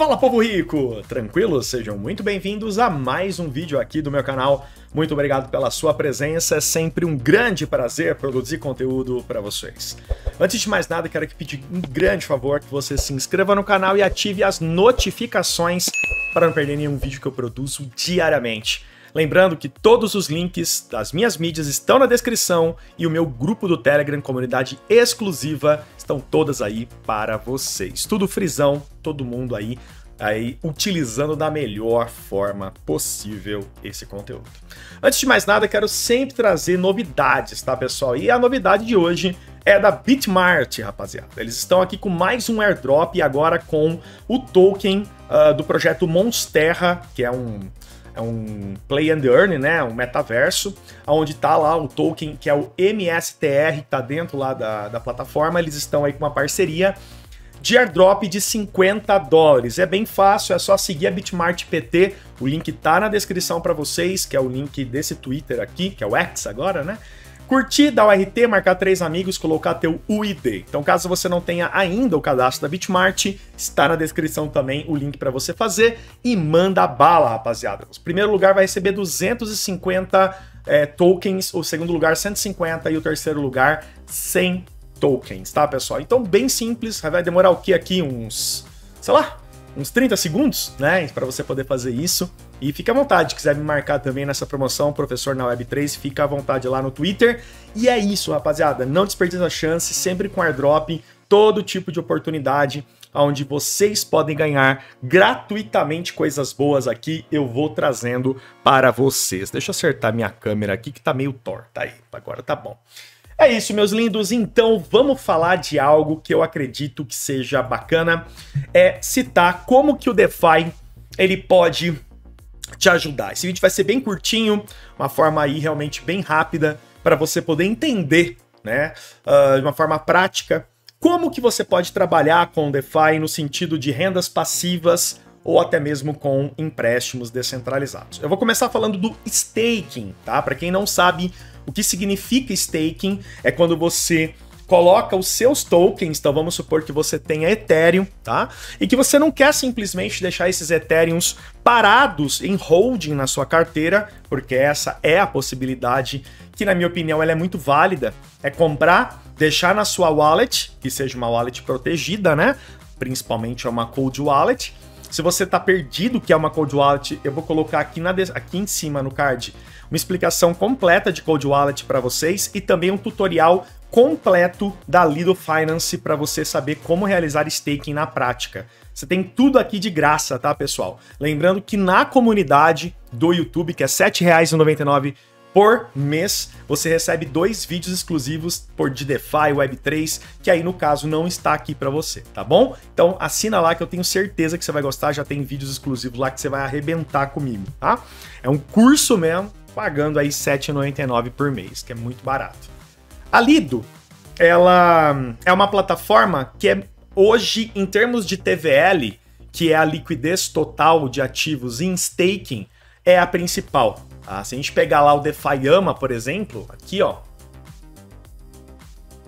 Fala povo rico! Tranquilo? Sejam muito bem-vindos a mais um vídeo aqui do meu canal. Muito obrigado pela sua presença, é sempre um grande prazer produzir conteúdo para vocês. Antes de mais nada, quero pedir um grande favor que você se inscreva no canal e ative as notificações para não perder nenhum vídeo que eu produzo diariamente. Lembrando que todos os links das minhas mídias estão na descrição e o meu grupo do Telegram, comunidade exclusiva, estão todas aí para vocês. Tudo frisão, todo mundo aí aí utilizando da melhor forma possível esse conteúdo. Antes de mais nada, quero sempre trazer novidades, tá, pessoal? E a novidade de hoje é da Bitmart, rapaziada. Eles estão aqui com mais um airdrop e agora com o token uh, do projeto Monsterra, que é um é um play and earn, né, um metaverso, onde tá lá o token que é o MSTR, que tá dentro lá da, da plataforma, eles estão aí com uma parceria de airdrop de 50 dólares. É bem fácil, é só seguir a Bitmart PT, o link tá na descrição para vocês, que é o link desse Twitter aqui, que é o X agora, né? Curtir, dar o RT, marcar três amigos, colocar teu UID. Então, caso você não tenha ainda o cadastro da Bitmart, está na descrição também o link para você fazer e manda bala, rapaziada. O primeiro lugar vai receber 250 é, tokens, o segundo lugar 150 e o terceiro lugar 100 tokens, tá, pessoal? Então, bem simples, vai demorar o que aqui? Uns, sei lá, uns 30 segundos, né, para você poder fazer isso. E fica à vontade, quiser me marcar também nessa promoção, professor na Web3, fica à vontade lá no Twitter. E é isso, rapaziada, não desperdice a chance, sempre com airdrop, todo tipo de oportunidade onde vocês podem ganhar gratuitamente coisas boas aqui, eu vou trazendo para vocês. Deixa eu acertar minha câmera aqui que tá meio torta aí. Agora tá bom. É isso, meus lindos. Então, vamos falar de algo que eu acredito que seja bacana. É citar como que o DeFi ele pode te ajudar. Esse vídeo vai ser bem curtinho, uma forma aí realmente bem rápida para você poder entender, né, uh, de uma forma prática, como que você pode trabalhar com o DeFi no sentido de rendas passivas ou até mesmo com empréstimos descentralizados. Eu vou começar falando do staking, tá? Para quem não sabe, o que significa staking é quando você coloca os seus tokens, então vamos supor que você tenha Ethereum, tá? E que você não quer simplesmente deixar esses Ethereums parados em holding na sua carteira, porque essa é a possibilidade que na minha opinião ela é muito válida, é comprar, deixar na sua wallet, que seja uma wallet protegida, né? Principalmente é uma cold wallet. Se você tá perdido que é uma cold wallet, eu vou colocar aqui, na aqui em cima no card uma explicação completa de Cold Wallet para vocês e também um tutorial completo da Lido Finance para você saber como realizar staking na prática. Você tem tudo aqui de graça, tá, pessoal? Lembrando que na comunidade do YouTube, que é R$ 7,99 por mês, você recebe dois vídeos exclusivos por de DeFi, Web3, que aí no caso não está aqui para você, tá bom? Então assina lá que eu tenho certeza que você vai gostar, já tem vídeos exclusivos lá que você vai arrebentar comigo, tá? É um curso mesmo, pagando aí R$ 7,99 por mês, que é muito barato. A Lido, ela é uma plataforma que é hoje, em termos de TVL, que é a liquidez total de ativos em staking, é a principal. Tá? Se a gente pegar lá o DeFi por exemplo, aqui ó,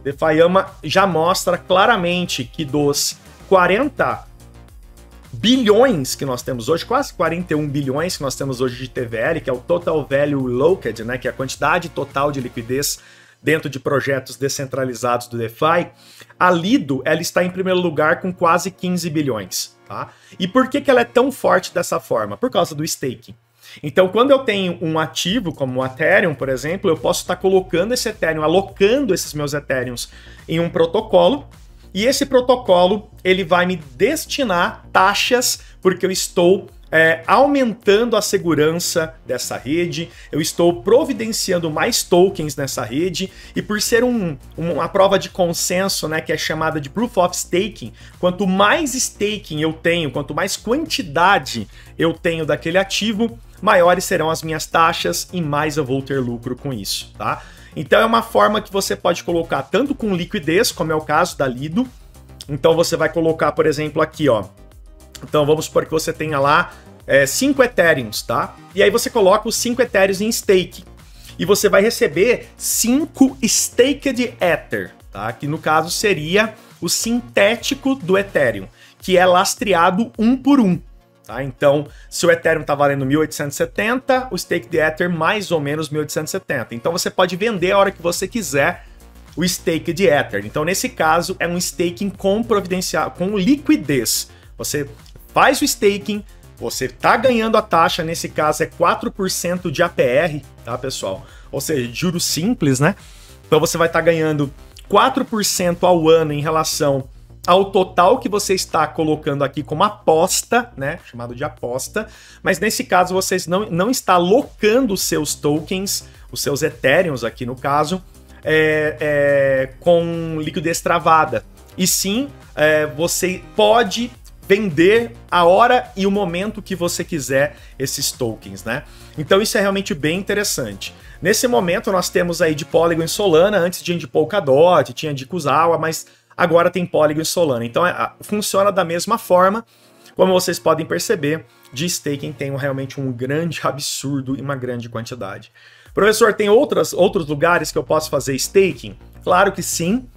DeFi já mostra claramente que dos 40 bilhões que nós temos hoje, quase 41 bilhões que nós temos hoje de TVL, que é o Total Value Locked, né, que é a quantidade total de liquidez dentro de projetos descentralizados do DeFi, a Lido ela está em primeiro lugar com quase 15 bilhões. Tá? E por que, que ela é tão forte dessa forma? Por causa do staking. Então, quando eu tenho um ativo como o Ethereum, por exemplo, eu posso estar colocando esse Ethereum, alocando esses meus Ethereums em um protocolo e esse protocolo ele vai me destinar taxas porque eu estou é, aumentando a segurança dessa rede, eu estou providenciando mais tokens nessa rede, e por ser um, uma prova de consenso, né, que é chamada de Proof of Staking, quanto mais staking eu tenho, quanto mais quantidade eu tenho daquele ativo, maiores serão as minhas taxas e mais eu vou ter lucro com isso, tá? Então é uma forma que você pode colocar tanto com liquidez, como é o caso da Lido. Então você vai colocar, por exemplo, aqui, ó. Então vamos supor que você tenha lá 5 é, Ethereums, tá? E aí você coloca os 5 Ethereums em stake. E você vai receber 5 Staked Ether, tá? Que no caso seria o sintético do Ethereum que é lastreado um por um. Tá? Então, se o Ethereum está valendo 1.870, o stake de Ether mais ou menos 1.870. Então, você pode vender a hora que você quiser o stake de Ether. Então, nesse caso, é um staking com providencial, com liquidez. Você faz o staking, você está ganhando a taxa, nesse caso é 4% de APR, tá, pessoal? Ou seja, juros simples, né? Então você vai estar tá ganhando 4% ao ano em relação ao total que você está colocando aqui como aposta, né? Chamado de aposta. Mas nesse caso, vocês não, não está locando os seus tokens, os seus Ethereums aqui no caso, é, é, com liquidez travada. E sim, é, você pode vender a hora e o momento que você quiser esses tokens, né? Então isso é realmente bem interessante. Nesse momento nós temos aí de Polygon e Solana, antes tinha de Polkadot, tinha de Kusawa, mas agora tem Polygon e Solana. Então é, funciona da mesma forma, como vocês podem perceber, de staking tem realmente um grande absurdo e uma grande quantidade. Professor, tem outras, outros lugares que eu posso fazer staking? Claro que sim.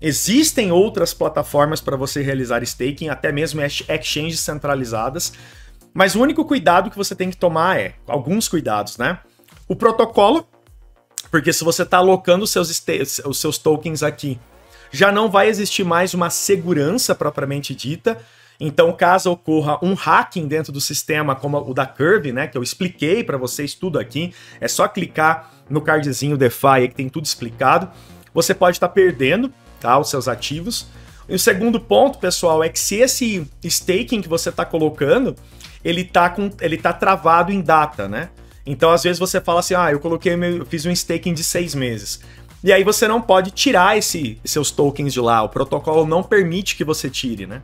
Existem outras plataformas para você realizar staking, até mesmo exchanges centralizadas. Mas o único cuidado que você tem que tomar é alguns cuidados, né? O protocolo, porque se você está alocando os seus, os seus tokens aqui, já não vai existir mais uma segurança propriamente dita. Então, caso ocorra um hacking dentro do sistema, como o da Curve, né, que eu expliquei para vocês tudo aqui, é só clicar no cardzinho DeFi que tem tudo explicado. Você pode estar tá perdendo tá, os seus ativos. E o segundo ponto, pessoal, é que se esse staking que você está colocando, ele está com, ele tá travado em data, né? Então, às vezes você fala assim, ah, eu coloquei, meu, eu fiz um staking de seis meses. E aí você não pode tirar esse, seus tokens de lá. O protocolo não permite que você tire, né?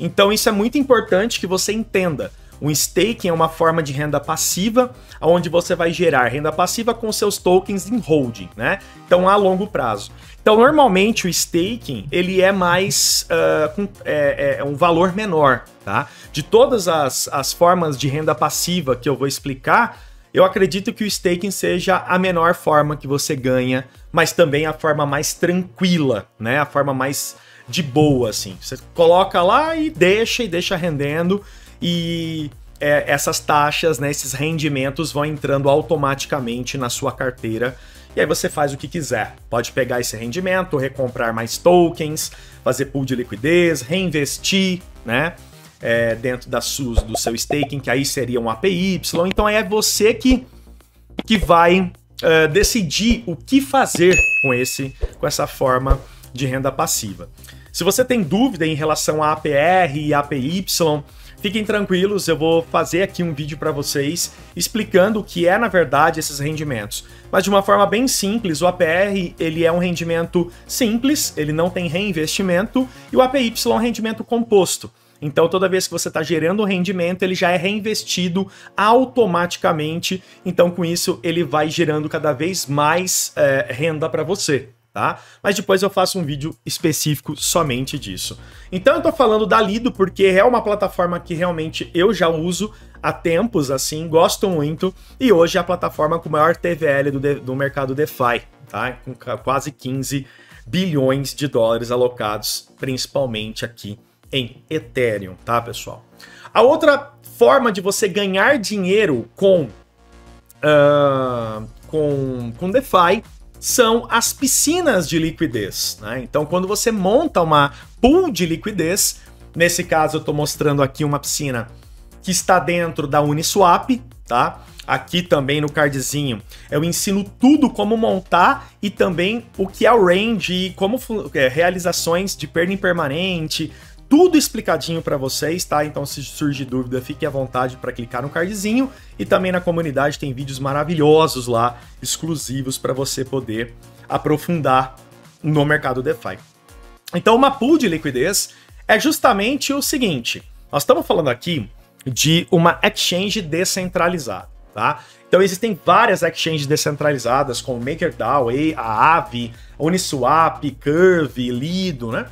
Então isso é muito importante que você entenda. O staking é uma forma de renda passiva, onde você vai gerar renda passiva com seus tokens em holding, né? Então a longo prazo. Então normalmente o staking ele é mais uh, com, é, é, um valor menor, tá? De todas as, as formas de renda passiva que eu vou explicar, eu acredito que o staking seja a menor forma que você ganha, mas também a forma mais tranquila, né? A forma mais de boa, assim. Você coloca lá e deixa e deixa rendendo e é, essas taxas, né, esses rendimentos vão entrando automaticamente na sua carteira e aí você faz o que quiser. Pode pegar esse rendimento, recomprar mais tokens, fazer pool de liquidez, reinvestir, né? É, dentro da SUS do seu staking, que aí seria um APY. Então é você que, que vai uh, decidir o que fazer com esse com essa forma de renda passiva. Se você tem dúvida em relação a APR e APY, fiquem tranquilos, eu vou fazer aqui um vídeo para vocês explicando o que é na verdade esses rendimentos. Mas de uma forma bem simples, o APR ele é um rendimento simples, ele não tem reinvestimento, e o APY é um rendimento composto. Então, toda vez que você está gerando rendimento, ele já é reinvestido automaticamente. Então, com isso, ele vai gerando cada vez mais é, renda para você tá? Mas depois eu faço um vídeo específico somente disso. Então eu tô falando da Lido porque é uma plataforma que realmente eu já uso há tempos, assim, gosto muito, e hoje é a plataforma com maior TVL do, do mercado DeFi, tá? Com quase 15 bilhões de dólares alocados, principalmente aqui em Ethereum, tá, pessoal? A outra forma de você ganhar dinheiro com, uh, com, com DeFi são as piscinas de liquidez. Né? Então, quando você monta uma pool de liquidez, nesse caso eu estou mostrando aqui uma piscina que está dentro da Uniswap, tá? Aqui também no cardzinho eu ensino tudo como montar e também o que é o range como é, realizações de perda impermanente, tudo explicadinho para vocês, tá? Então, se surgir dúvida, fique à vontade para clicar no cardzinho. E também na comunidade tem vídeos maravilhosos lá, exclusivos para você poder aprofundar no mercado DeFi. Então, uma pool de liquidez é justamente o seguinte: nós estamos falando aqui de uma exchange descentralizada, tá? Então existem várias exchanges descentralizadas, como MakerDAO, a Aave, Uniswap, Curve, Lido, né?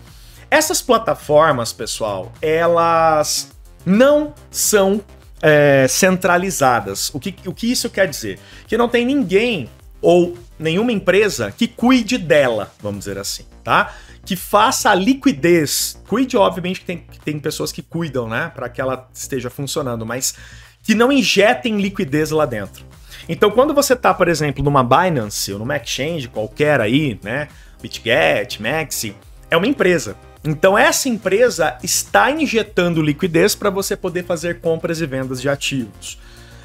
Essas plataformas, pessoal, elas não são é, centralizadas. O que, o que isso quer dizer? Que não tem ninguém ou nenhuma empresa que cuide dela, vamos dizer assim, tá? que faça a liquidez. Cuide, obviamente, que tem, tem pessoas que cuidam, né, para que ela esteja funcionando, mas que não injetem liquidez lá dentro. Então, quando você tá, por exemplo, numa Binance ou numa exchange qualquer aí, né, BitGet, Maxi, é uma empresa. Então, essa empresa está injetando liquidez para você poder fazer compras e vendas de ativos.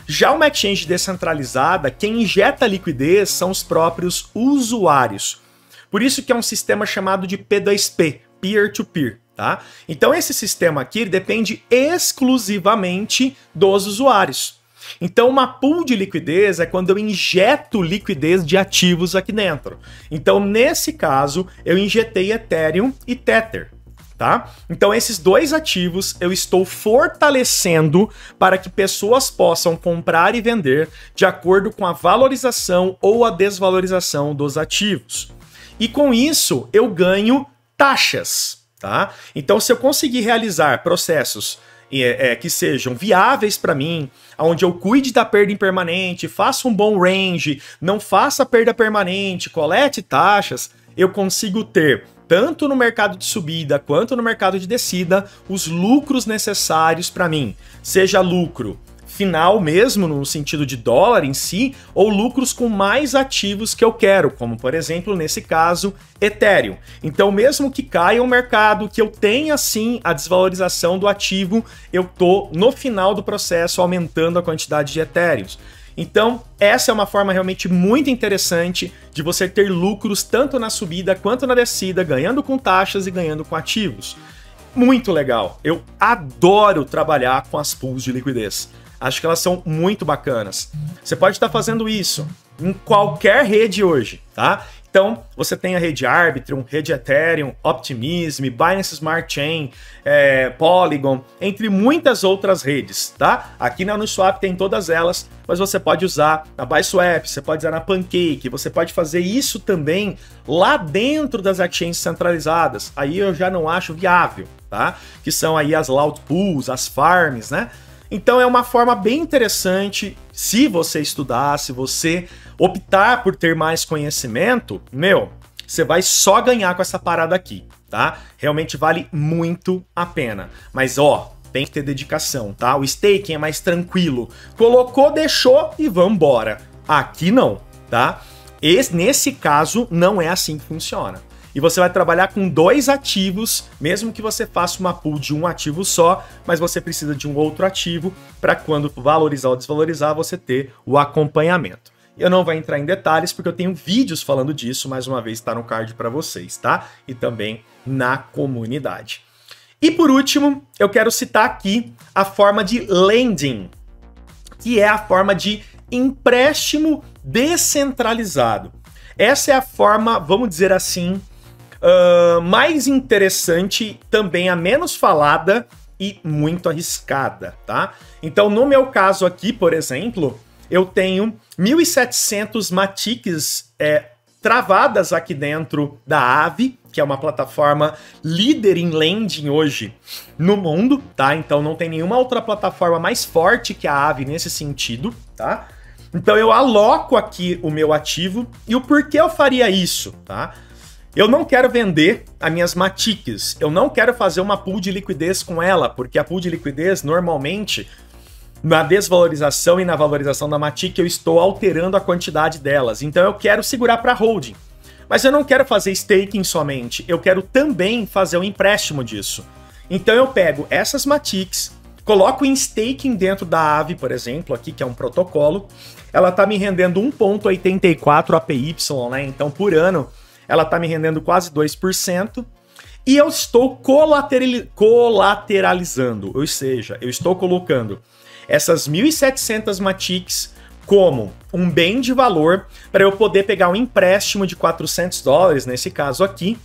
Já uma exchange descentralizada, quem injeta liquidez são os próprios usuários. Por isso que é um sistema chamado de P2P, peer-to-peer. Tá? Então esse sistema aqui depende exclusivamente dos usuários. Então uma pool de liquidez é quando eu injeto liquidez de ativos aqui dentro. Então nesse caso eu injetei Ethereum e Tether. Tá? Então esses dois ativos eu estou fortalecendo para que pessoas possam comprar e vender de acordo com a valorização ou a desvalorização dos ativos. E com isso eu ganho taxas, tá? Então, se eu conseguir realizar processos é, é, que sejam viáveis para mim, onde eu cuide da perda impermanente, faça um bom range, não faça perda permanente, colete taxas, eu consigo ter tanto no mercado de subida quanto no mercado de descida os lucros necessários para mim, seja lucro final mesmo, no sentido de dólar em si, ou lucros com mais ativos que eu quero, como por exemplo, nesse caso, Ethereum. Então, mesmo que caia o mercado, que eu tenha sim a desvalorização do ativo, eu tô no final do processo aumentando a quantidade de Ethereums. Então, essa é uma forma realmente muito interessante de você ter lucros tanto na subida quanto na descida, ganhando com taxas e ganhando com ativos. Muito legal. Eu adoro trabalhar com as pools de liquidez. Acho que elas são muito bacanas. Você pode estar fazendo isso em qualquer rede hoje, tá? Então, você tem a rede Arbitrum, rede Ethereum, Optimism, Binance Smart Chain, é, Polygon, entre muitas outras redes, tá? Aqui na Uniswap tem todas elas, mas você pode usar na BuySwap, você pode usar na Pancake, você pode fazer isso também lá dentro das exchanges centralizadas. Aí eu já não acho viável, tá? Que são aí as Loud Pools, as farms, né? Então é uma forma bem interessante, se você estudar, se você optar por ter mais conhecimento, meu, você vai só ganhar com essa parada aqui, tá? Realmente vale muito a pena. Mas ó, tem que ter dedicação, tá? O staking é mais tranquilo. Colocou, deixou e vambora. Aqui não, tá? Esse, nesse caso, não é assim que funciona e você vai trabalhar com dois ativos, mesmo que você faça uma pool de um ativo só, mas você precisa de um outro ativo para quando valorizar ou desvalorizar você ter o acompanhamento. Eu não vou entrar em detalhes porque eu tenho vídeos falando disso, mais uma vez está no card para vocês, tá? E também na comunidade. E por último, eu quero citar aqui a forma de lending, que é a forma de empréstimo descentralizado. Essa é a forma, vamos dizer assim, Mais interessante, também a menos falada e muito arriscada, tá? Então, no meu caso aqui, por exemplo, eu tenho 1.700 Matics é, travadas aqui dentro da Aave, que é uma plataforma líder em lending hoje no mundo, tá? Então não tem nenhuma outra plataforma mais forte que a Aave nesse sentido, tá? Então eu aloco aqui o meu ativo e o porquê eu faria isso, tá? Eu não quero vender as minhas Matiques, eu não quero fazer uma pool de liquidez com ela, porque a pool de liquidez normalmente na desvalorização e na valorização da Matic eu estou alterando a quantidade delas. Então eu quero segurar para holding. Mas eu não quero fazer staking somente, eu quero também fazer um empréstimo disso. Então eu pego essas Matics, coloco em staking dentro da Aave, por exemplo, aqui que é um protocolo. Ela está me rendendo 1.84 APY, né? Então por ano ela está me rendendo quase 2%. E eu estou colateralizando, ou seja, eu estou colocando essas 1.700 Matics como um bem de valor para eu poder pegar um empréstimo de 400 dólares, nesse caso aqui,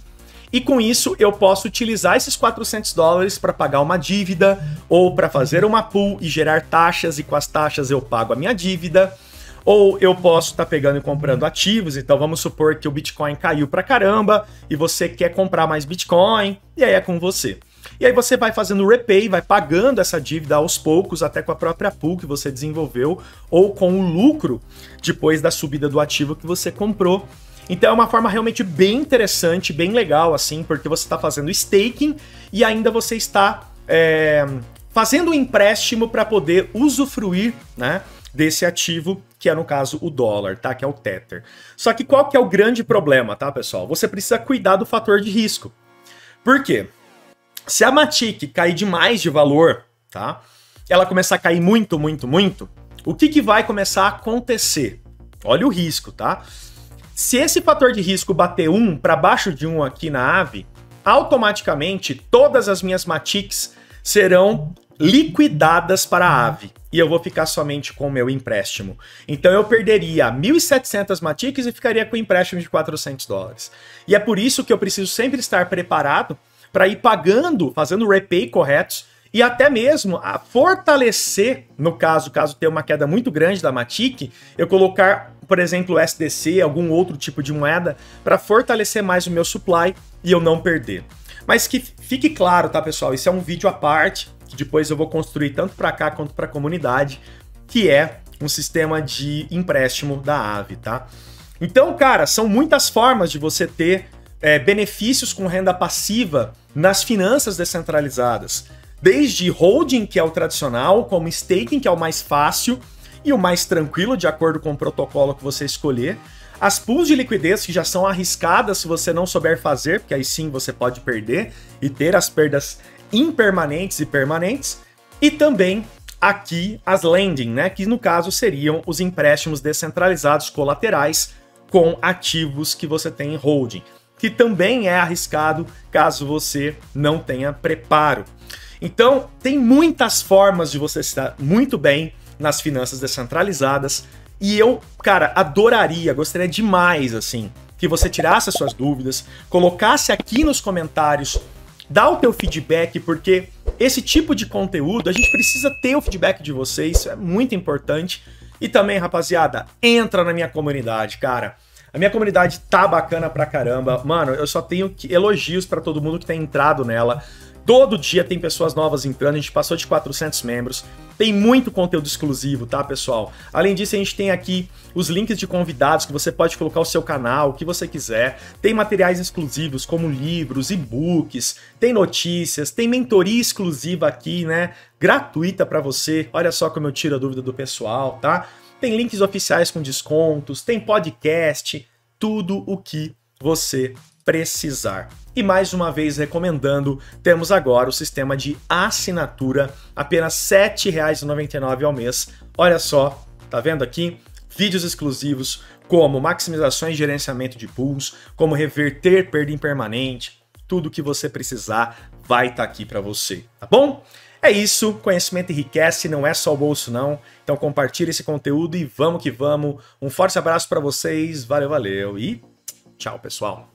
e com isso eu posso utilizar esses 400 dólares para pagar uma dívida ou para fazer uma pool e gerar taxas, e com as taxas eu pago a minha dívida ou eu posso estar tá pegando e comprando ativos, então vamos supor que o Bitcoin caiu pra caramba e você quer comprar mais Bitcoin, e aí é com você. E aí você vai fazendo repay, vai pagando essa dívida aos poucos, até com a própria pool que você desenvolveu, ou com o lucro depois da subida do ativo que você comprou. Então é uma forma realmente bem interessante, bem legal, assim, porque você está fazendo staking e ainda você está é, fazendo um empréstimo para poder usufruir, né? Desse ativo, que é no caso o dólar, tá? Que é o Tether. Só que qual que é o grande problema, tá, pessoal? Você precisa cuidar do fator de risco. Por quê? Se a Matic cair demais de valor, tá? Ela começar a cair muito, muito, muito, o que, que vai começar a acontecer? Olha o risco, tá? Se esse fator de risco bater 1 para baixo de 1 aqui na ave, automaticamente todas as minhas Matics serão liquidadas para a ave e eu vou ficar somente com o meu empréstimo. Então eu perderia 1.700 Matics e ficaria com o empréstimo de 400 dólares. E é por isso que eu preciso sempre estar preparado para ir pagando, fazendo repay corretos e até mesmo a fortalecer, no caso, caso tenha uma queda muito grande da Matic, eu colocar, por exemplo, SDC, algum outro tipo de moeda, para fortalecer mais o meu supply e eu não perder. Mas que fique claro, tá, pessoal? Isso é um vídeo à parte, que depois eu vou construir tanto para cá quanto para a comunidade, que é um sistema de empréstimo da Aave, tá? Então, cara, são muitas formas de você ter é, benefícios com renda passiva nas finanças descentralizadas. Desde holding, que é o tradicional, como staking, que é o mais fácil e o mais tranquilo, de acordo com o protocolo que você escolher. As pools de liquidez, que já são arriscadas se você não souber fazer, porque aí sim você pode perder e ter as perdas impermanentes e permanentes. E também aqui as lending, né, que no caso seriam os empréstimos descentralizados colaterais com ativos que você tem em holding, que também é arriscado caso você não tenha preparo. Então, tem muitas formas de você estar muito bem nas finanças descentralizadas. E eu, cara, adoraria, gostaria demais, assim, que você tirasse as suas dúvidas, colocasse aqui nos comentários, dá o teu feedback, porque esse tipo de conteúdo, a gente precisa ter o feedback de vocês, é muito importante. E também, rapaziada, entra na minha comunidade, cara. A minha comunidade tá bacana pra caramba. Mano, eu só tenho elogios para todo mundo que tem entrado nela. Todo dia tem pessoas novas entrando, a gente passou de 400 membros. Tem muito conteúdo exclusivo, tá, pessoal? Além disso, a gente tem aqui os links de convidados que você pode colocar o seu canal, o que você quiser. Tem materiais exclusivos como livros, e-books, tem notícias, tem mentoria exclusiva aqui, né? Gratuita para você. Olha só como eu tiro a dúvida do pessoal, tá? Tem links oficiais com descontos, tem podcast, tudo o que você precisar. E mais uma vez recomendando, temos agora o sistema de assinatura, apenas R$ 7,99 ao mês. Olha só, tá vendo aqui? Vídeos exclusivos como maximizações e gerenciamento de pools, como reverter perda impermanente, tudo que você precisar vai estar tá aqui para você, tá bom? É isso, conhecimento enriquece, não é só o bolso não. Então compartilhe esse conteúdo e vamos que vamos. Um forte abraço para vocês, valeu, valeu e tchau, pessoal.